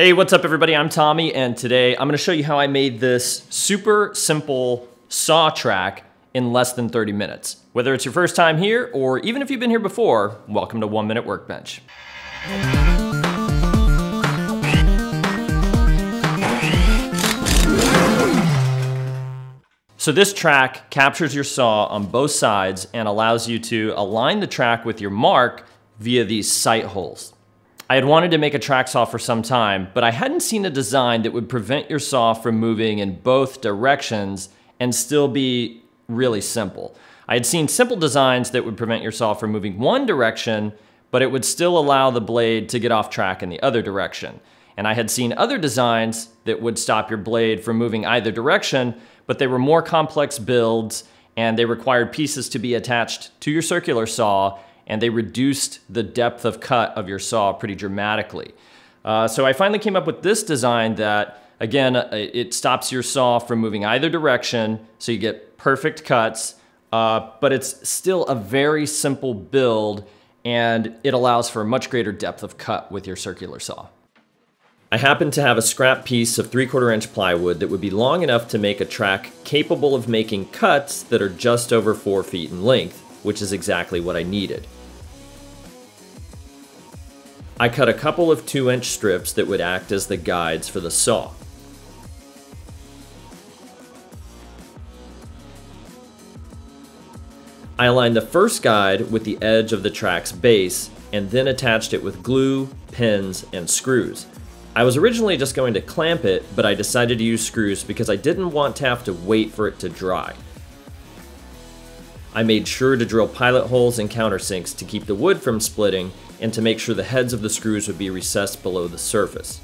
Hey, what's up everybody? I'm Tommy and today I'm gonna show you how I made this super simple saw track in less than 30 minutes. Whether it's your first time here or even if you've been here before, welcome to One Minute Workbench. So this track captures your saw on both sides and allows you to align the track with your mark via these sight holes. I had wanted to make a track saw for some time, but I hadn't seen a design that would prevent your saw from moving in both directions and still be really simple. I had seen simple designs that would prevent your saw from moving one direction, but it would still allow the blade to get off track in the other direction. And I had seen other designs that would stop your blade from moving either direction, but they were more complex builds and they required pieces to be attached to your circular saw and they reduced the depth of cut of your saw pretty dramatically. Uh, so I finally came up with this design that, again, uh, it stops your saw from moving either direction, so you get perfect cuts, uh, but it's still a very simple build and it allows for a much greater depth of cut with your circular saw. I happen to have a scrap piece of 3 quarter inch plywood that would be long enough to make a track capable of making cuts that are just over 4 feet in length, which is exactly what I needed. I cut a couple of 2 inch strips that would act as the guides for the saw. I aligned the first guide with the edge of the track's base and then attached it with glue, pins, and screws. I was originally just going to clamp it, but I decided to use screws because I didn't want to have to wait for it to dry. I made sure to drill pilot holes and countersinks to keep the wood from splitting and to make sure the heads of the screws would be recessed below the surface.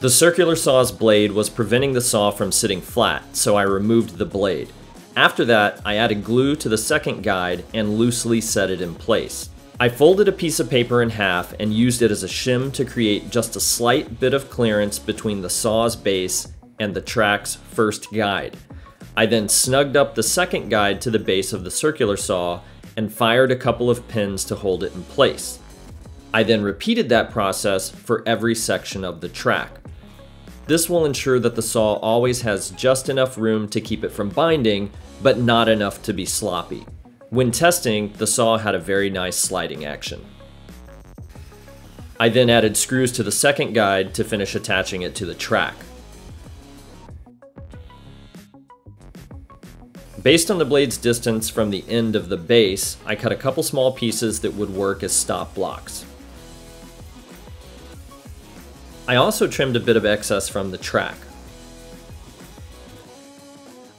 The circular saw's blade was preventing the saw from sitting flat, so I removed the blade. After that, I added glue to the second guide and loosely set it in place. I folded a piece of paper in half and used it as a shim to create just a slight bit of clearance between the saw's base and the track's first guide. I then snugged up the second guide to the base of the circular saw and fired a couple of pins to hold it in place. I then repeated that process for every section of the track. This will ensure that the saw always has just enough room to keep it from binding, but not enough to be sloppy. When testing, the saw had a very nice sliding action. I then added screws to the second guide to finish attaching it to the track. Based on the blade's distance from the end of the base, I cut a couple small pieces that would work as stop blocks. I also trimmed a bit of excess from the track.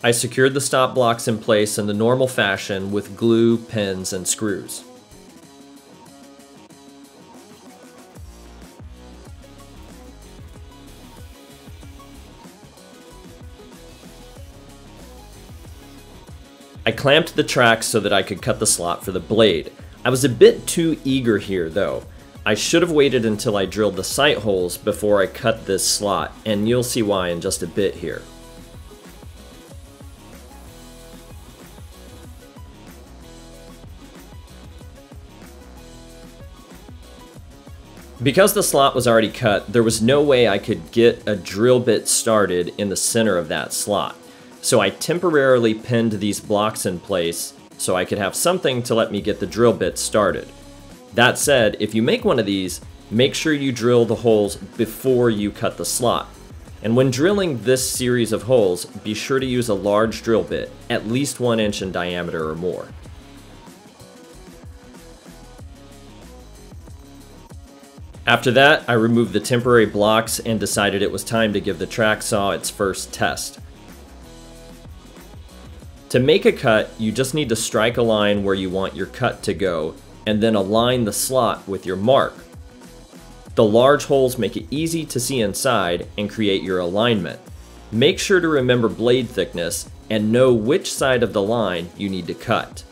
I secured the stop blocks in place in the normal fashion with glue, pins, and screws. I clamped the track so that I could cut the slot for the blade. I was a bit too eager here though. I should have waited until I drilled the sight holes before I cut this slot, and you'll see why in just a bit here. Because the slot was already cut, there was no way I could get a drill bit started in the center of that slot. So I temporarily pinned these blocks in place so I could have something to let me get the drill bit started. That said, if you make one of these, make sure you drill the holes before you cut the slot. And when drilling this series of holes, be sure to use a large drill bit, at least one inch in diameter or more. After that, I removed the temporary blocks and decided it was time to give the track saw its first test. To make a cut, you just need to strike a line where you want your cut to go, and then align the slot with your mark. The large holes make it easy to see inside and create your alignment. Make sure to remember blade thickness and know which side of the line you need to cut.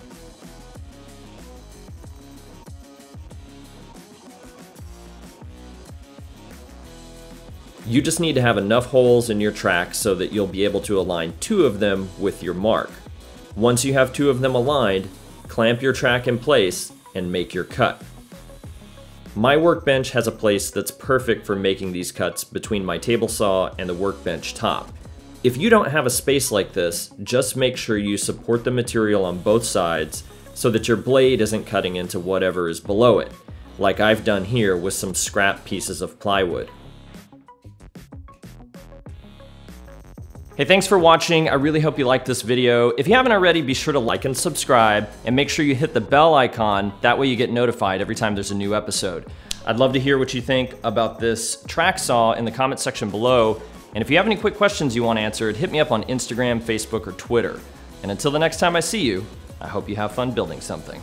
You just need to have enough holes in your track so that you'll be able to align two of them with your mark. Once you have two of them aligned, clamp your track in place, and make your cut. My workbench has a place that's perfect for making these cuts between my table saw and the workbench top. If you don't have a space like this, just make sure you support the material on both sides so that your blade isn't cutting into whatever is below it, like I've done here with some scrap pieces of plywood. Hey, thanks for watching. I really hope you liked this video. If you haven't already, be sure to like and subscribe, and make sure you hit the bell icon. That way you get notified every time there's a new episode. I'd love to hear what you think about this track saw in the comment section below. And if you have any quick questions you want answered, hit me up on Instagram, Facebook, or Twitter. And until the next time I see you, I hope you have fun building something.